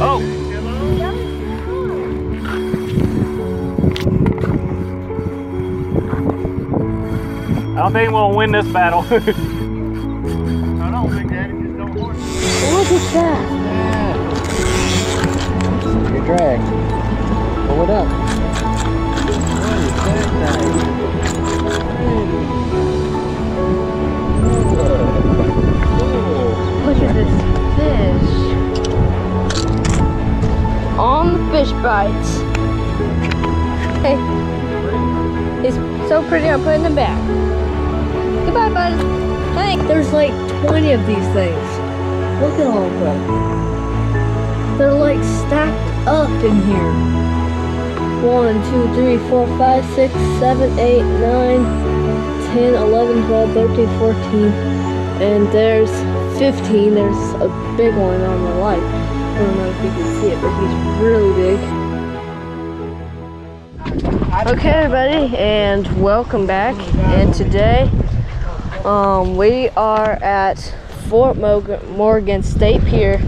Oh! I don't think we'll win this battle. I don't think Daddy just don't want it. Look at that. Good drag. Pull it up. He's so pretty, I'm putting him back. Goodbye, bud. Hey. There's like 20 of these things. Look at all of them. They're like stacked up in here. One, two, three, four, five, six, seven, eight, nine, 10, 11, 12, 13, 14, and there's 15. There's a big one on the light. I don't know if you can see it, but he's really big. Okay, everybody, and welcome back. And today, um, we are at Fort Morgan State Pier.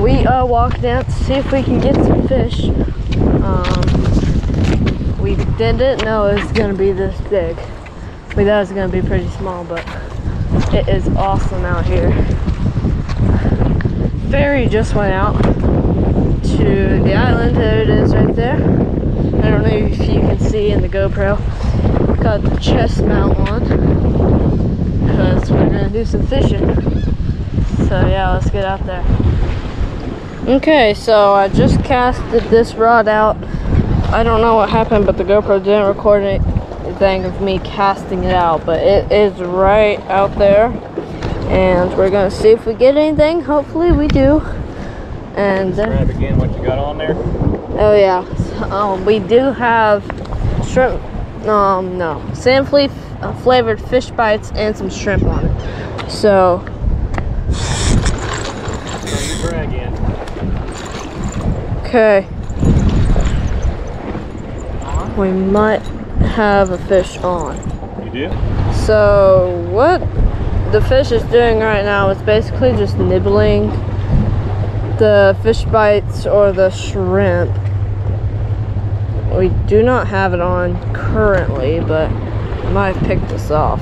We are walking out to see if we can get some fish. Um, we didn't know it was gonna be this big. We thought it was gonna be pretty small, but it is awesome out here. Ferry just went out to the island. There it is right there. I don't know if you can see in the GoPro. Got the chest mount on because we're gonna do some fishing. So yeah, let's get out there. Okay, so I just casted this rod out. I don't know what happened, but the GoPro didn't record anything of me casting it out, but it is right out there. And we're gonna see if we get anything. Hopefully we do. And uh, again what you got on there. oh yeah, um, we do have shrimp. Um, no, sand flea uh, flavored fish bites and some shrimp on it. So Throw your drag in. Okay. We might have a fish on. You do? So, what the fish is doing right now is basically just nibbling the fish bites or the shrimp. We do not have it on currently, but I might have picked this off.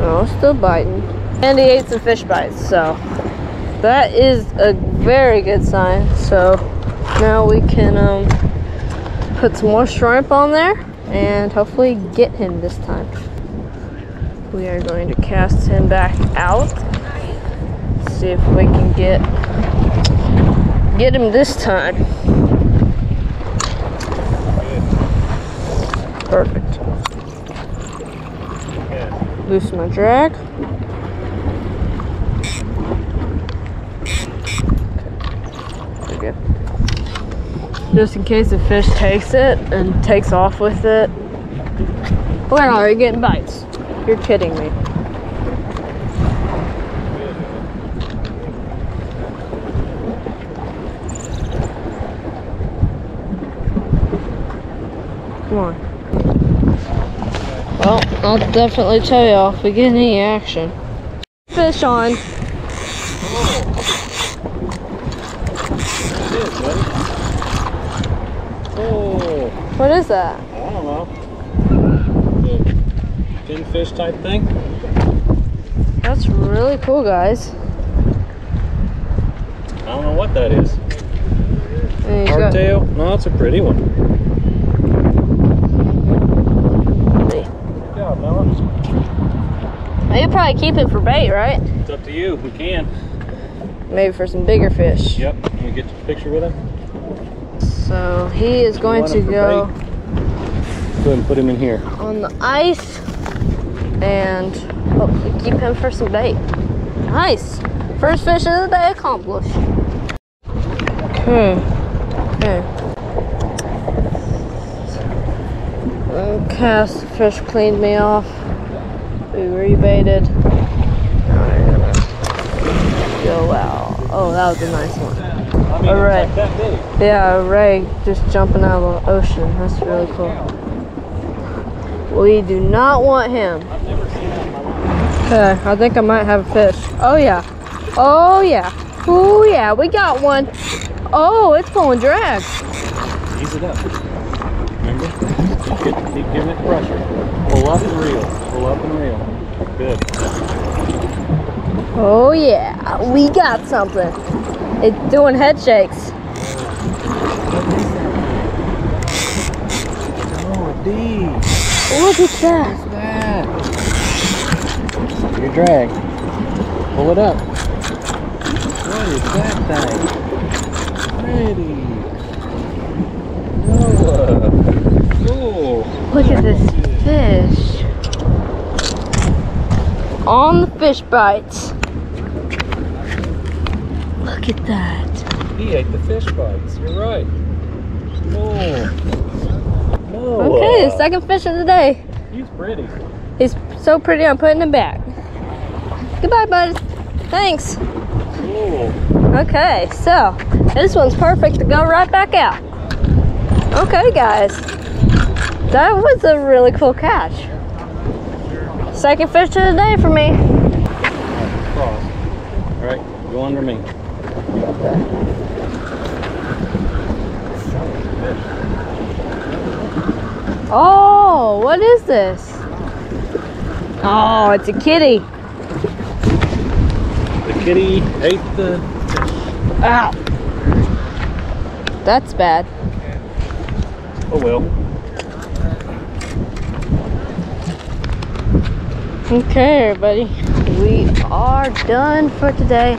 Oh, still biting. And he ate some fish bites, so that is a very good sign. So now we can um, put some more shrimp on there and hopefully get him this time. We are going to cast him back out. See if we can get get him this time. Perfect. Loosen my drag. We're good. Just in case the fish takes it and takes off with it. Where are you getting bites? You're kidding me. Come on. Well, I'll definitely tell y'all if we get any action. Fish on. It is, buddy. Oh, What is that? I don't know. Pinfish type thing. That's really cool, guys. I don't know what that is. And he's got- Hardtail? No, it's a pretty one. Good job, Noah. You could probably keep it for bait, right? It's up to you. We can. Maybe for some bigger fish. Yep. Can we get the picture with him? So he is going to him for go Go ahead and put him in here. on the ice and hopefully keep him for some bait. Nice. First fish of the day accomplished. Okay. Okay. Cast fish cleaned me off. We rebaited. Go out. Oh, that was a nice one. I mean, Alright. like. Yeah, Ray just jumping out of the ocean. That's really cool. We do not want him. Okay, I think I might have a fish. Oh yeah. Oh yeah. Oh yeah, we got one. Oh, it's pulling drag. Ease it up. Remember? Just get, keep giving it pressure. Pull up and reel. Pull up and reel. Good. Oh yeah, we got something. It's doing head shakes. Oh, D. Look at that. What's that? Your drag. Pull it up. What is that thing? Pretty. Noah. Cool. Look at this fish. On the fish bites. Look at that. He ate the fish bites. You're right. Oh. Noah. Okay, second fish of the day. He's pretty. He's so pretty, I'm putting him back. Goodbye, bud. Thanks. Cool. Okay, so this one's perfect to go right back out. Okay, guys. That was a really cool catch. Second fish of the day for me. Cross. All right, go under me. Oh, what is this? Oh, it's a kitty. The kitty ate the. Ow. That's bad. Oh well. Okay, everybody. We are done for today.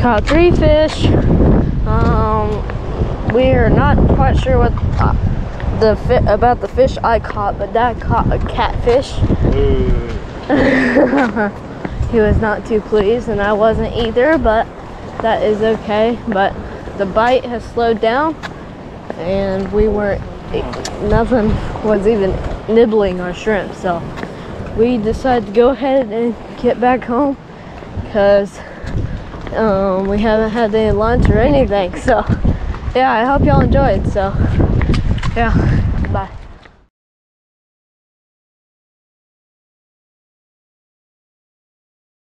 Caught three fish. Um, we are not quite sure what uh, the fi- about the fish I caught, but Dad caught a catfish. he was not too pleased, and I wasn't either. But that is okay. But the bite has slowed down, and we weren't. Nothing was even nibbling our shrimp, so we decided to go ahead and get back home because um, we haven't had any lunch or anything. So, yeah, I hope y'all enjoyed. So, yeah, bye.